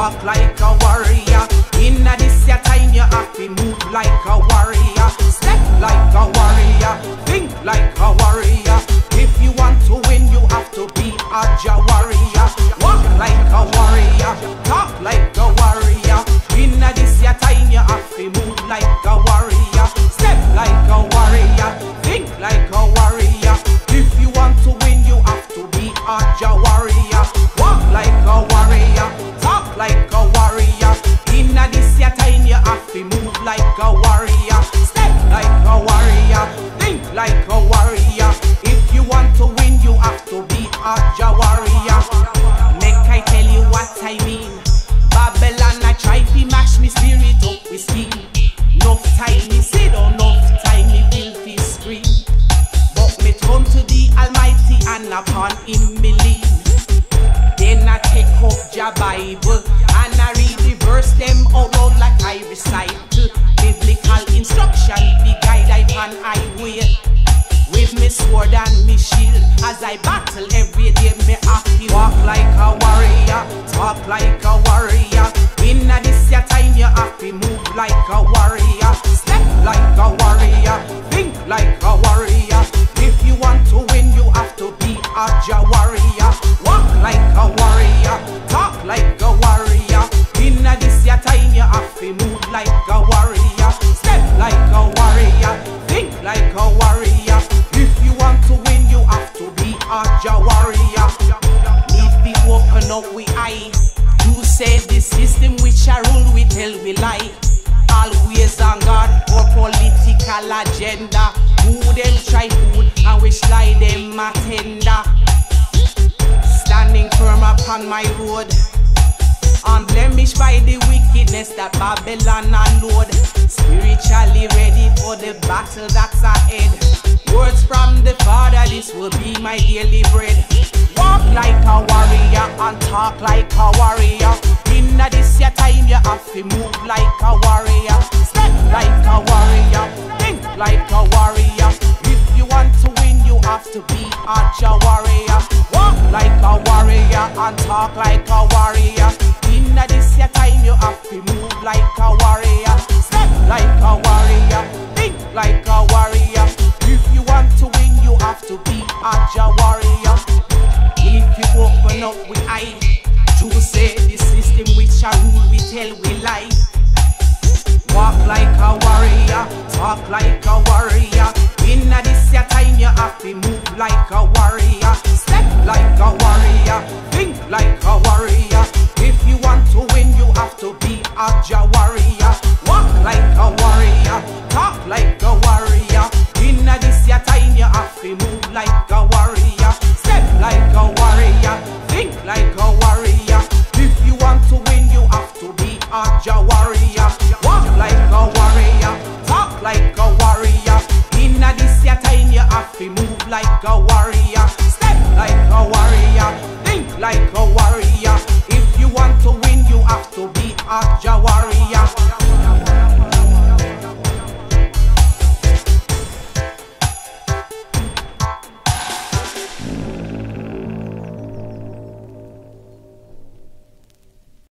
off like a warrior. Say the system which I rule, we tell we lie. Always on guard for political agenda. Who them try fool and wish lie them attender. Standing firm upon my road. Unblemished by the wickedness that Babylon unload. Spiritually ready for the battle that's ahead. Words from the Father, this will be my daily bread. Walk like a warrior and talk like a warrior. Your time, you have to move like a warrior. Step like a warrior, think like a warrior. If you want to win, you have to be a warrior. Walk like a warrior and talk like a warrior. In this your time, you have to move like a warrior. Step like a warrior, think like a warrior. If you want to win, you have to be a warrior. If you open up with eye, to say the system which I rule, we tell we lie. Walk like a warrior, talk like a warrior. In this your time, you have to move like a warrior, step like a warrior, think like a warrior. If you want to win, you have to be a Aja warrior